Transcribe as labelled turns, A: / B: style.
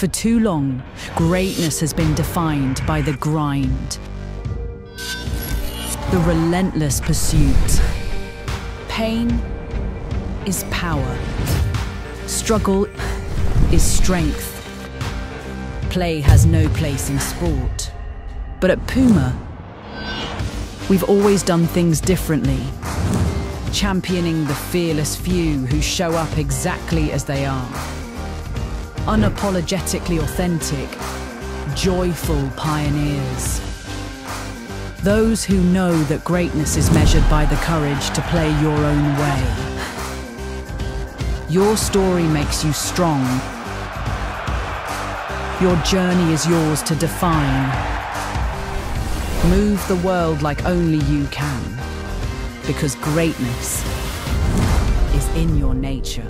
A: For too long, greatness has been defined by the grind, the relentless pursuit. Pain is power. Struggle is strength. Play has no place in sport. But at Puma, we've always done things differently. Championing the fearless few who show up exactly as they are. Unapologetically authentic, joyful pioneers. Those who know that greatness is measured by the courage to play your own way. Your story makes you strong. Your journey is yours to define. Move the world like only you can. Because greatness is in your nature.